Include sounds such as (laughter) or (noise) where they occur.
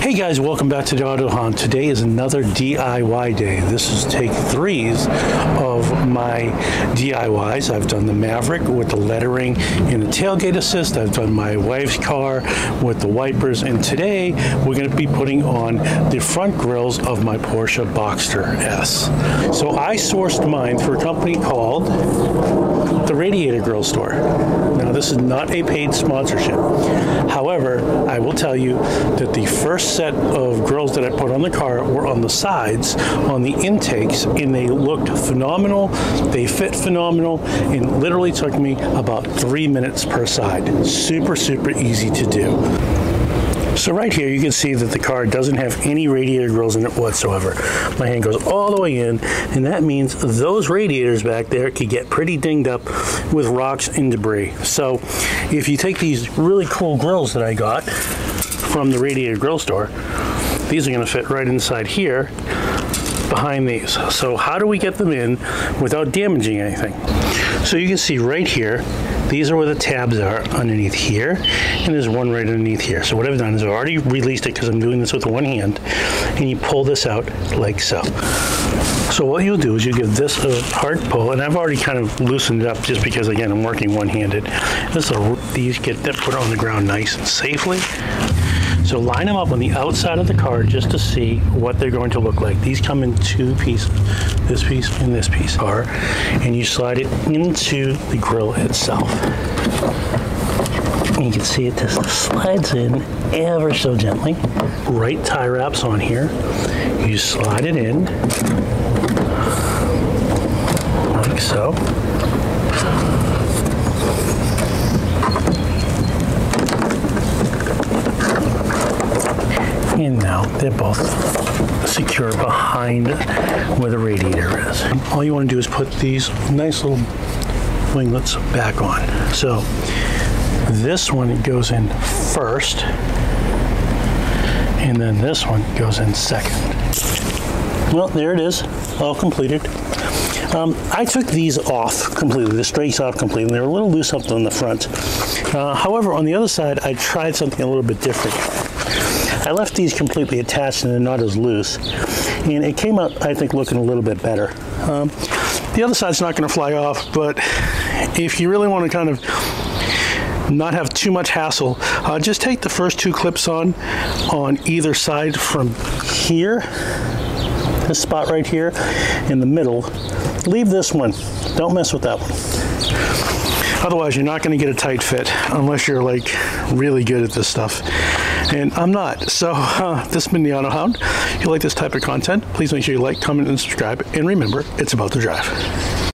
Hey guys, welcome back to the Auto Hound. Today is another DIY day. This is take threes of my DIYs. I've done the Maverick with the lettering and the tailgate assist. I've done my wife's car with the wipers. And today we're going to be putting on the front grills of my Porsche Boxster S. So I sourced mine through a company called the Radiator Grill Store. Now this is not a paid sponsorship. However, I will tell you that the first set of grills that I put on the car were on the sides, on the intakes, and they looked phenomenal. They fit phenomenal, and literally took me about three minutes per side. Super, super easy to do. So right here you can see that the car doesn't have any radiator grills in it whatsoever. My hand goes all the way in and that means those radiators back there could get pretty dinged up with rocks and debris. So if you take these really cool grills that I got from the radiator grill store, these are going to fit right inside here behind these. So how do we get them in without damaging anything? So you can see right here, these are where the tabs are underneath here, and there's one right underneath here. So what I've done is I've already released it because I'm doing this with one hand, and you pull this out like so. So what you'll do is you give this a hard pull, and I've already kind of loosened it up just because again I'm working one-handed. This will these get put on the ground nice and safely. So line them up on the outside of the car just to see what they're going to look like. These come in two pieces, this piece and this piece are, and you slide it into the grill itself. And you can see it just slides in ever so gently. Right tie wraps on here. You slide it in, like so. And now they're both secure behind where the radiator is. All you want to do is put these nice little winglets back on. So this one goes in first, and then this one goes in second. Well, there it is, all completed. Um, I took these off completely, the strakes off completely. They're a little loose up on the front. Uh, however, on the other side, I tried something a little bit different. I left these completely attached and they're not as loose. And it came out, I think, looking a little bit better. Um, the other side's not going to fly off, but if you really want to kind of not have too much hassle, uh, just take the first two clips on on either side from here, this spot right here, in the middle. Leave this one. Don't mess with that one. Otherwise, you're not going to get a tight fit unless you're like really good at this stuff and I'm not. So (laughs) uh, this has been the Auto Hound. If you like this type of content, please make sure you like, comment, and subscribe. And remember, it's about the drive.